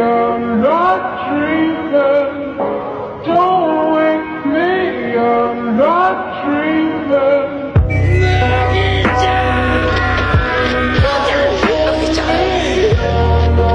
I'm not dreaming.